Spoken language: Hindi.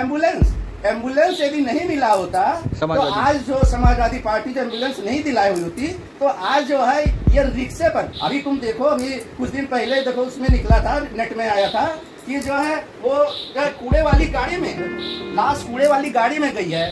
एंबुलेंस। एंबुलेंस यदि नहीं मिला होता तो आज जो समाजवादी पार्टी जो एंबुलेंस नहीं दिलाई हुई होती तो आज जो है ये रिक्शे पर अभी तुम देखो अभी कुछ दिन पहले देखो उसमें निकला था नेट में आया था कि जो है वो कूड़े वाली गाड़ी में लाश कूड़े वाली गाड़ी में गई है।